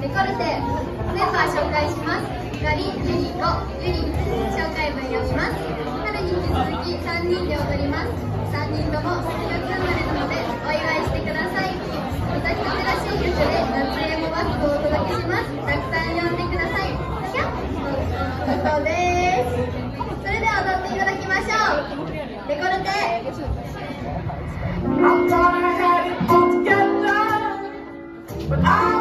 デコルテメンバー紹介します。ガリ、ユニコ、ユニ紹介文読みます。春に引き続き3人で踊ります。3人とも7月生まれなのでお祝いしてください。私たちらしい曲で夏エモバッグをお届けします。たくさん呼んでください。キャッそです。それでは踊っていただきましょう。デコルテ。But I